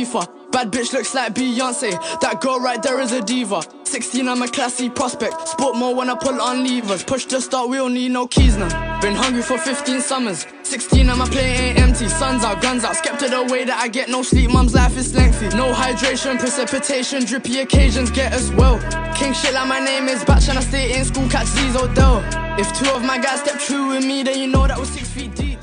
FIFA. Bad bitch looks like Beyonce. That girl right there is a diva. 16, I'm a classy prospect. Sport more when I pull on levers. Push the start, we don't need no keys now. Been hungry for 15 summers. 16, and my plate ain't empty. Suns out, guns out. Skeptic the way that I get no sleep. Mum's life is lengthy. No hydration, precipitation, drippy occasions get us well. King shit like my name is Batch and I stay in school, catch these Odell. If two of my guys step true with me, then you know that was six feet deep.